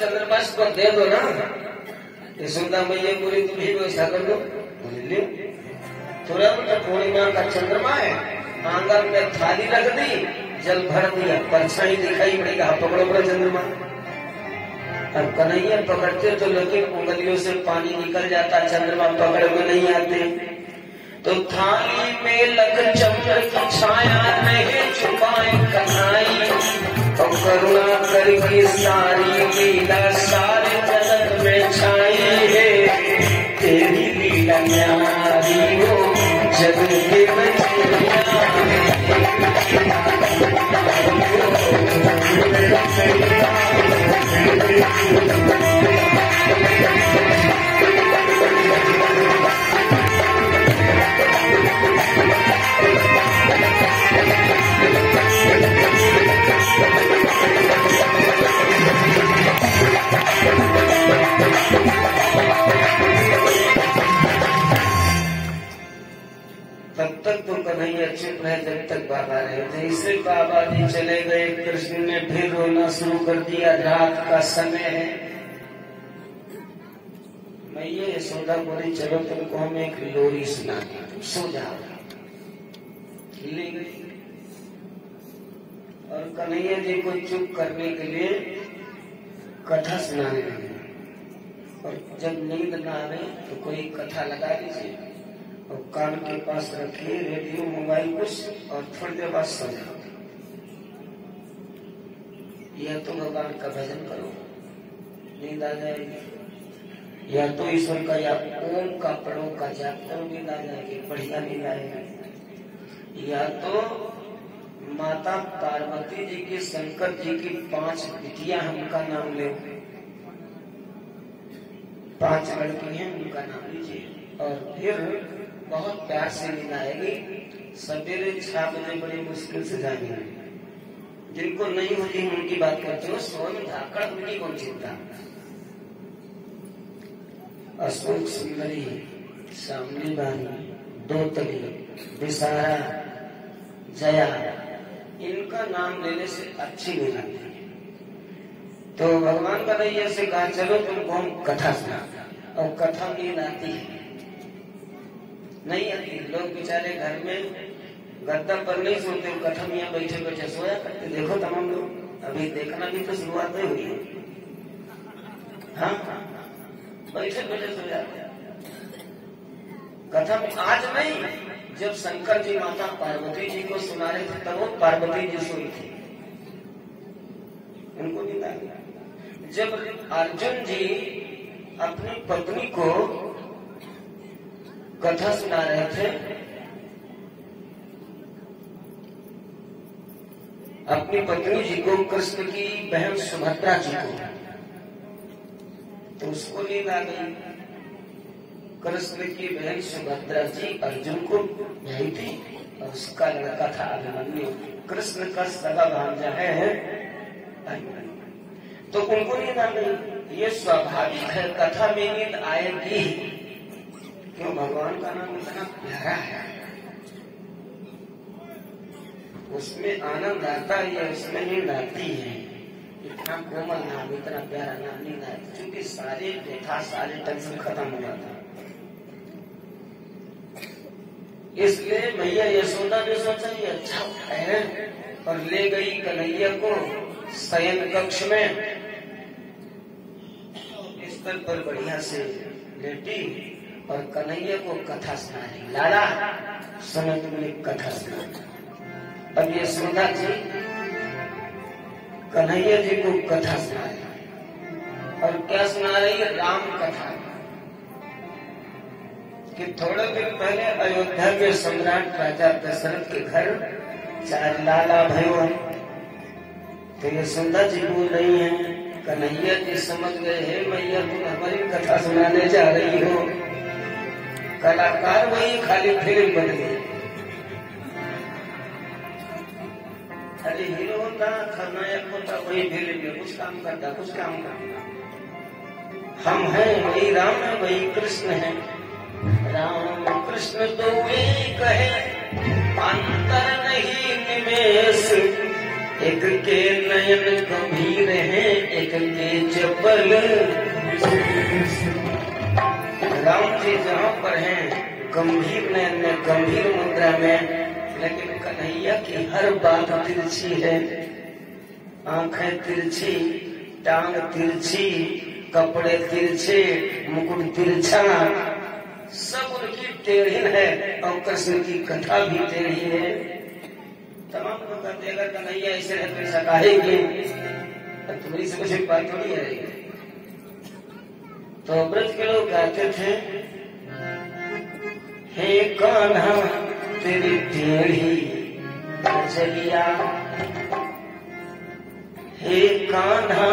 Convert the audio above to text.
चंद्रमास को दे दो ना। यशोदा मैया पूरी तुम ही व्यवस्था कर दो बोले तुरंत का चंद्रमा है। आँगन में थाली रख दी। जल भर दिया, परछाई दिखाई पड़ी, कहा, पकड़ो बड़ा चंद्रमा। और कन्हैया पकड़ते तो लेकिन उंगलियों से पानी निकल जाता, चंद्रमा पकड़ में नहीं आते। तो थाली में लग चंद्र की छाया नहीं छुपाए कन्हई। तो करुणा करके सारी लीला तब तक तो कन्हैया चुप रहे जब तक बाबा रहे जैसे बाबा जी चले गए, कृष्ण ने फिर रोना शुरू कर दिया, रात का समय है। मैं ये यशोदा बोली, चलो तुमको हम एक लोरी सुना सो जाओ। ले गई और कन्हैया जी को चुप करने के लिए कथा सुनाने लगे। और जब नींद ना आवे तो कोई कथा लगा दीजिए। और कान के पास रखिए, रेडियो मोबाइल कुछ और थोड़ी देर बाद सो जाओ या तो भगवान का भजन करो। नींद आ जाएगी। या तो ईश्वर का या ओम का पढ़ो का जाप करो नींद आ जाएगी। बढ़िया नींद आएगी। या तो माता पार्वती जी के, शंकर जी की पाँच बिटिया उनका नाम ले। पाँच लड़की हैं, उनका नाम लीजिए। और फिर बहुत प्यार से नींद आएगी सवेरे छह बजे बड़ी मुश्किल से जाएँगे जिनको नहीं होती उनकी बात करते हो सोन धाकड़ उनकी कौन चिंता? अशोक सुंदरी, सामने बानी दो तली, विसारा, जया, इनका नाम लेने से अच्छी नहीं लगती। तो भगवान का नहीं ऐसे कहा, चलो तुमको हम कथा सुना और कथा नींद आती है। नहीं आती लोग बेचारे घर में गद्दा पर नहीं सोते कथा में यहाँ बैठे बैठे सोया करते देखो तमाम लोग, अभी देखना भी तो शुरुआत नहीं हुई है। हाँ? बैठे बैठे सो जाते कथा में आज नहीं, जब शंकर जी माता पार्वती जी को सुना रहे थे, तब वो पार्वती जी सोई थी। उनको नींद जब अर्जुन जी अपनी पत्नी को कथा सुना रहे थे। अपनी पत्नी जी को कृष्ण की बहन सुभद्रा जी को। तो उसको नींद आ गई। कृष्ण की बहन सुभद्रा जी अर्जुन को यही थी, और उसका लड़का था अभिमन्यु। कृष्ण का सगा भांजा है तो उनको नींद आ गई। ये स्वाभाविक है, कथा में नींद आएगी। क्यों भगवान का नाम इतना प्यारा है। उसमें आनंद आता है उसमें नींद आती है। इतना कोमल नाम, इतना प्यारा नाम, नींद आता क्योंकि सारे व्यथा सारे टेंशन खत्म हो जाता इसलिए मैया यशोदा ने सोचा, ये अच्छा है। और ले गई कन्हैया को शयन कक्ष में। स्तर पर बढ़िया से लेटी। और कन्हैया को कथा सुना रही लाला सुनो तुमने कथा सुना अब ये सुधा जी, कन्हैया जी को कथा सुना रही और क्या सुना रही है? राम कथा। कि थोड़े दिन पहले अयोध्या में सम्राट राजा दशरथ के घर चार लाला भयो है तो ये सुंदर जी बोल रही है, कन्हैया जी समझ गए हे, मैया तुम हमारी कथा सुनाने जा रही हो। कलाकार वही खाली फ़िल्म बन गई खाली हीरो होता नायक होता, वही फ़िल्म में कुछ काम करता, कुछ काम करता। हम हैं, वही राम है, वही कृष्ण है। राम कृष्ण तो वही कहे अंतर नहीं निमेश एक के नयन गंभीर है, एक के चपल। राम जी जहाँ पर हैं। गंभीर में गंभीर मुद्रा में। लेकिन कन्हैया की हर बात तिरछी है। आँखें तिरछी, टांग तिरछी, कपड़े तिरछे, मुकुट तिरछा। सब उनकी टेढ़ी है और कृष्ण की कथा भी टेढ़ी है। तमाम लोग कहते अगर कन्हैया ऐसे है तो ऐसा कहेगी तुम्हारी से कुछ बात थोड़ी है। तो ब्रज के लोग गाते थे हे कान्हा तेरी टेढ़ी चलिया हे कान्हा